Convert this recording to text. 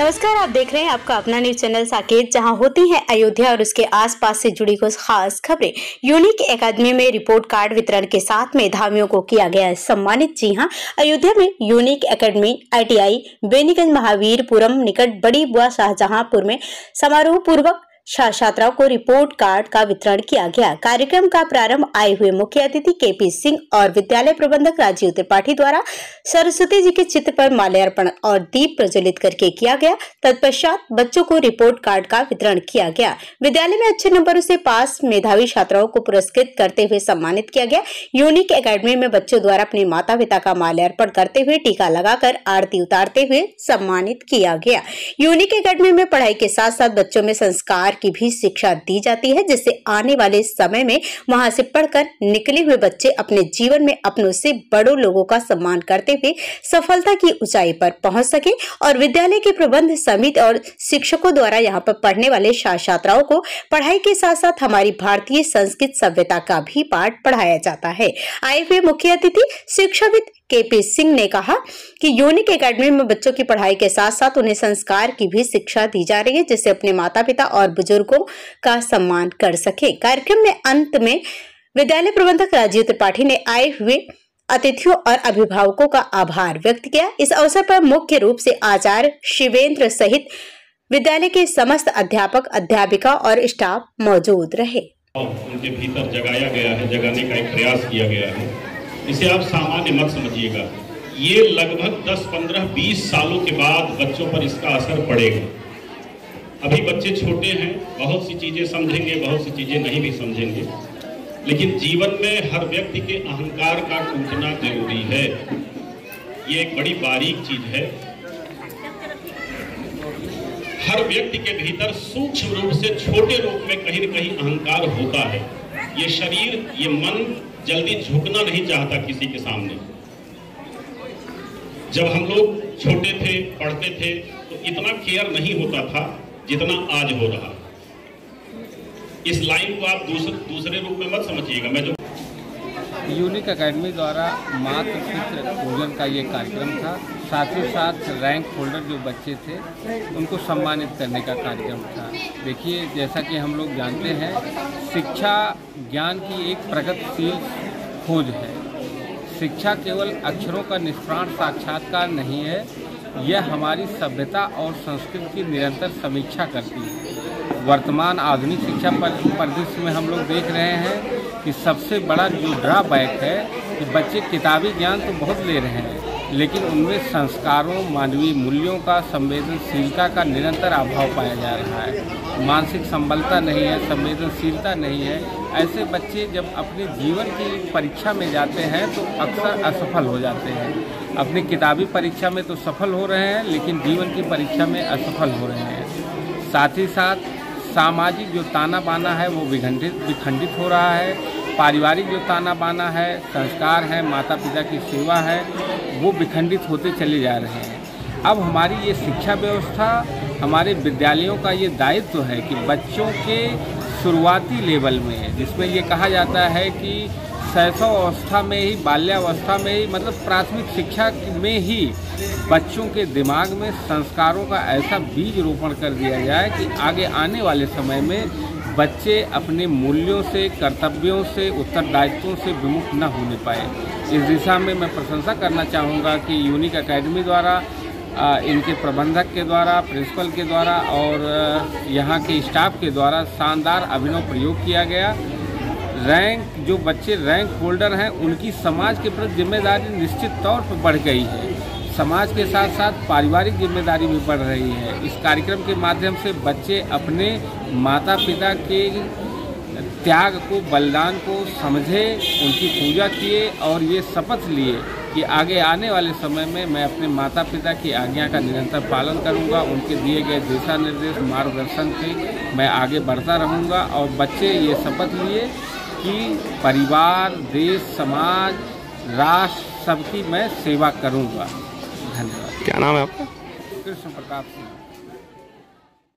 नमस्कार, आप देख रहे हैं आपका अपना न्यूज़ चैनल साकेत, जहाँ होती है अयोध्या और उसके आसपास से जुड़ी कुछ खास खबरें। यूनिक अकादमी में रिपोर्ट कार्ड वितरण के साथ मेधावियों को किया गया सम्मानित। जी हाँ, अयोध्या में unique academy, ITI, Beniganj Mahavirpuram निकट बड़ी बुआ शाहजहांपुर में समारोह पूर्वक छात्राओं को रिपोर्ट कार्ड का वितरण किया गया। कार्यक्रम का प्रारंभ आए हुए मुख्य अतिथि के पी सिंह और विद्यालय प्रबंधक राजीव त्रिपाठी द्वारा सरस्वती जी के चित्र पर माल्यार्पण और दीप प्रज्वलित करके किया गया। तत्पश्चात बच्चों को रिपोर्ट कार्ड का वितरण किया गया। विद्यालय में अच्छे नंबरों से पास मेधावी छात्राओं को पुरस्कृत करते हुए सम्मानित किया गया। यूनिक अकेडमी में बच्चों द्वारा अपने माता पिता का माल्यार्पण करते हुए टीका लगाकर आरती उतारते हुए सम्मानित किया गया। यूनिक अकेडमी में पढ़ाई के साथ साथ बच्चों में संस्कार की भी शिक्षा दी जाती है, जिससे आने वाले समय में वहाँ से पढ़कर निकले हुए बच्चे अपने जीवन में अपनों से बड़ों लोगों का सम्मान करते हुए सफलता की ऊंचाई पर पहुँच सके और विद्यालय के प्रबंध समिति और शिक्षकों द्वारा यहाँ पर पढ़ने वाले छात्र छात्राओं को पढ़ाई के साथ साथ हमारी भारतीय संस्कृत सभ्यता का भी पाठ पढ़ाया जाता है। आए हुए मुख्य अतिथि, शिक्षाविद के पी सिंह ने कहा कि यूनिक एकेडमी में बच्चों की पढ़ाई के साथ साथ उन्हें संस्कार की भी शिक्षा दी जा रही है, जिससे अपने माता पिता और बुज़ुर्गों का सम्मान कर सके। कार्यक्रम में अंत में विद्यालय प्रबंधक राजीव त्रिपाठी ने आए हुए अतिथियों और अभिभावकों का आभार व्यक्त किया। इस अवसर पर मुख्य रूप से आचार्य शिवेंद्र सहित विद्यालय के समस्त अध्यापक, अध्यापिका और स्टाफ मौजूद रहे। उनके भीतर जगाया गया है, जगाने का एक प्रयास किया गया है। इसे आप सामान्य मत समझिएगा। ये लगभग 10, 15, 20 सालों के बाद बच्चों पर इसका असर पड़ेगा। अभी बच्चे छोटे हैं बहुत सी चीज़ें समझेंगे बहुत सी चीज़ें नहीं भी समझेंगे। लेकिन जीवन में हर व्यक्ति के अहंकार का टूटना ज़रूरी है। ये एक बड़ी बारीक चीज़ है। हर व्यक्ति के भीतर सूक्ष्म रूप से छोटे रूप में कहीं न कहीं अहंकार होता है। ये शरीर ये मन जल्दी झुकना नहीं चाहता किसी के सामने। जब हम लोग छोटे थे, पढ़ते थे तो इतना केयर नहीं होता था जितना आज हो रहा। इस लाइन को आप दूसरे दूसरे रूप में मत समझिएगा। मैं जो यूनिक एकेडमी द्वारा मातृपित्र पूजन का ये कार्यक्रम था। साथ ही साथ रैंक होल्डर जो बच्चे थे, उनको सम्मानित करने का कार्यक्रम था। देखिए, जैसा कि हम लोग जानते हैं, शिक्षा ज्ञान की एक प्रगतिशील खोज है। शिक्षा केवल अक्षरों का निष्प्राण साक्षात्कार नहीं है, यह हमारी सभ्यता और संस्कृति की निरंतर समीक्षा करती है। वर्तमान आधुनिक शिक्षा परिदृश्य में हम लोग देख रहे हैं कि सबसे बड़ा जो ड्राबैक है कि बच्चे किताबी ज्ञान तो बहुत ले रहे हैं, लेकिन उनमें संस्कारों, मानवीय मूल्यों का, संवेदनशीलता का निरंतर अभाव पाया जा रहा है। मानसिक संबलता नहीं है, संवेदनशीलता नहीं है। ऐसे बच्चे जब अपने जीवन की परीक्षा में जाते हैं तो अक्सर असफल हो जाते हैं। अपनी किताबी परीक्षा में तो सफल हो रहे हैं, लेकिन जीवन की परीक्षा में असफल हो रहे हैं। साथ ही साथ, सामाजिक जो ताना बाना है, वो विखंडित विखंडित हो रहा है। पारिवारिक जो ताना बाना है, संस्कार है माता पिता की सेवा है, वो विखंडित होते चले जा रहे हैं। अब हमारी ये शिक्षा व्यवस्था, हमारे विद्यालयों का ये दायित्व तो है कि बच्चों के शुरुआती लेवल में, जिसमें ये कहा जाता है कि शैशव अवस्था में ही, बाल्यावस्था में ही मतलब प्राथमिक शिक्षा में ही बच्चों के दिमाग में संस्कारों का ऐसा बीज रोपण कर दिया जाए कि आगे आने वाले समय में बच्चे अपने मूल्यों से, कर्तव्यों से, उत्तरदायित्वों से विमुख न होने पाए। इस दिशा में मैं प्रशंसा करना चाहूँगा कि यूनिक एकेडमी द्वारा इनके प्रबंधक के द्वारा, प्रिंसिपल के द्वारा और यहाँ के स्टाफ के द्वारा शानदार अभिनव प्रयोग किया गया। रैंक, जो बच्चे रैंक होल्डर हैं, उनकी समाज के प्रति ज़िम्मेदारी निश्चित तौर पर बढ़ गई है। समाज के साथ साथ पारिवारिक ज़िम्मेदारी भी बढ़ रही है। इस कार्यक्रम के माध्यम से बच्चे अपने माता पिता के त्याग को, बलिदान को समझे, उनकी पूजा किए और ये शपथ लिए कि आगे आने वाले समय में मैं अपने माता पिता की आज्ञा का निरंतर पालन करूँगा, उनके दिए गए दिशा निर्देश मार्गदर्शन से मैं आगे बढ़ता रहूँगा और बच्चे ये शपथ लिए कि परिवार, देश, समाज, राष्ट्र, सबकी मैं सेवा करूँगा। क्या नाम है आपका? कृष्ण प्रताप सिंह।